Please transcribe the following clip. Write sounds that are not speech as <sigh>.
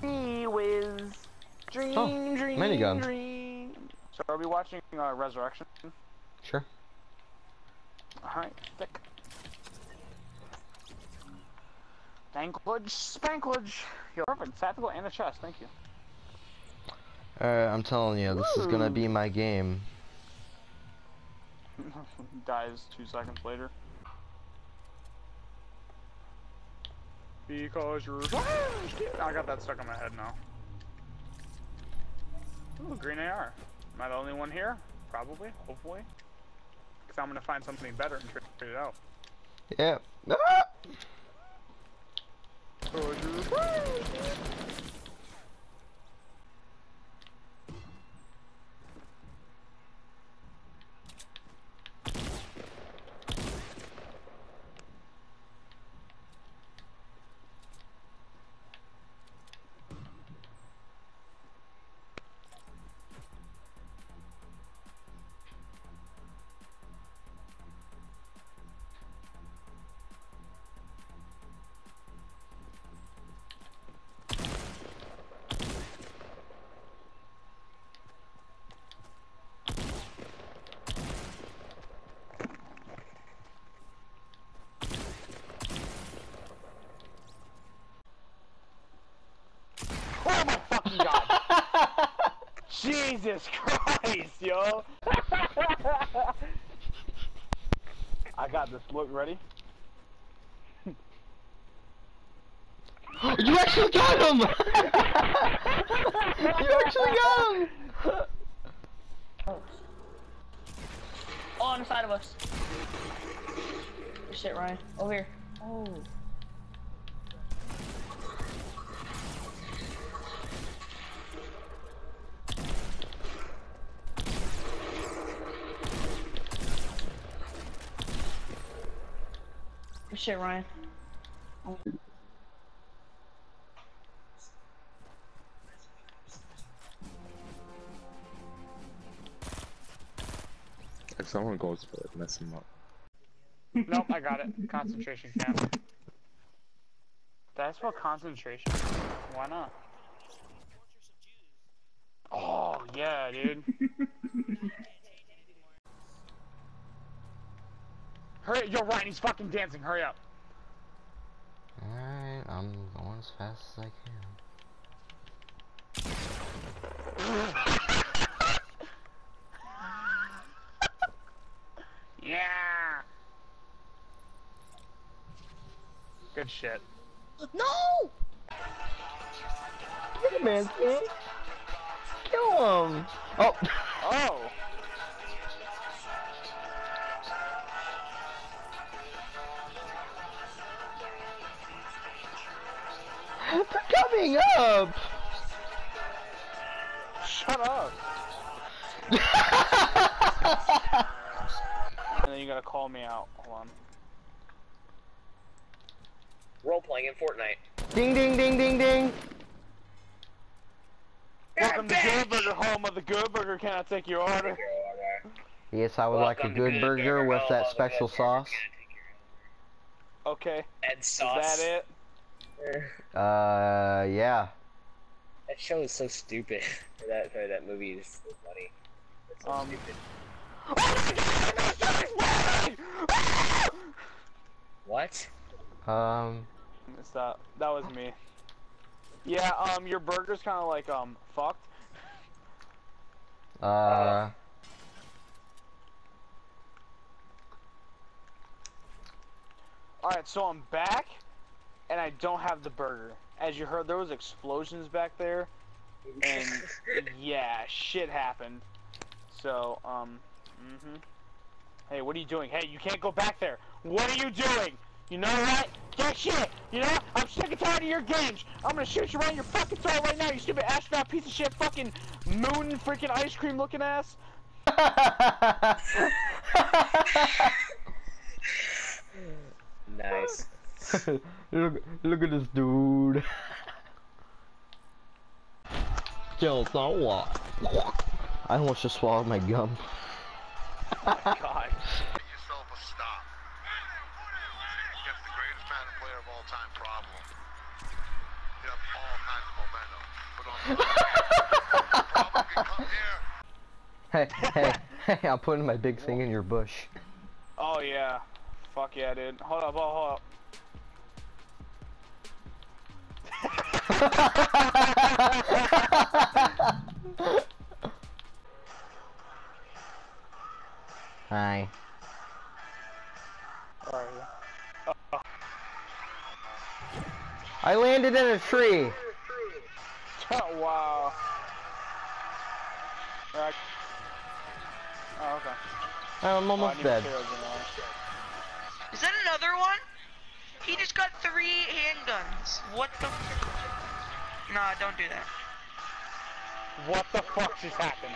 Gee whiz. Dream, Oh, dream, minigun. dream. So are we watching uh, Resurrection? Sure. Alright, thick. Danklage, spanklage. You're perfect. Tactical and a chest, thank you. Alright, I'm telling you, this is gonna be my game. <laughs> Dies two seconds later. Because you're I got that stuck in my head now. Ooh, green AR. Am I the only one here? Probably, hopefully. Because I'm gonna find something better and trade it out. Yeah. Ah! Fucking god! <laughs> Jesus Christ, yo! <laughs> I got this. Look, ready? you actually got him! <laughs> you actually got him! Oh, on the side of us. Shit, Ryan. Over here. Oh. Good shit, Ryan. Oh. If someone goes for it, mess him up. Nope, I got it. Concentration camp. That's what concentration. Why not? Oh yeah, dude. <laughs> Hurry, yo, Ryan, he's fucking dancing. Hurry up. Alright, I'm going as fast as I can. Yeah. Good shit. No! Hey man, man. Kill him! Oh! Oh. They're coming up! Shut up. and <laughs> then you gotta call me out. Hold on. Role playing in Fortnite. Ding ding ding ding ding! Welcome to Good Burger, home of the Good Burger. Can I take your order? Yes, I would like a good Good burger Burger, with that special sauce. Okay. Ed Is that it? Uh, yeah. That show is so stupid. <laughs> That or that movie is so funny. It's so Um, stupid. What? Um, It's that. That was me. Yeah. Um, your burger's kind of like um fucked. uh, All right. So I'm back, and I don't have the burger. As you heard, there was explosions back there, and <laughs> yeah, shit happened. So um, mhm. Hey, what are you doing? Hey, you can't go back there. What are you doing? You know what? Get shit! You know what? I'm sick and tired of your games! I'm gonna shoot you right in your fucking throat right now, you stupid astronaut piece of shit fucking moon freaking ice cream looking ass! <laughs> Nice. <laughs> <laughs> look, look at this dude. <laughs> Yo, so? I almost just swallowed my gum. oh my god. <laughs> yourself a stop. You have the greatest player of all time problem. You have all kinds of momentum. On the problem can come here. Hey, hey, hey, I'm putting my big thing in your bush. Oh yeah. Fuck yeah, dude. Hold up, hold up. Hold up. Hi. Alright. I landed in a tree. <laughs> Oh, wow. Right. Oh, okay. Oh, I'm Oh, almost need dead. materials in there. Is that another one? He just got three handguns. What the? Nah, don't do that. What the fuck just happened?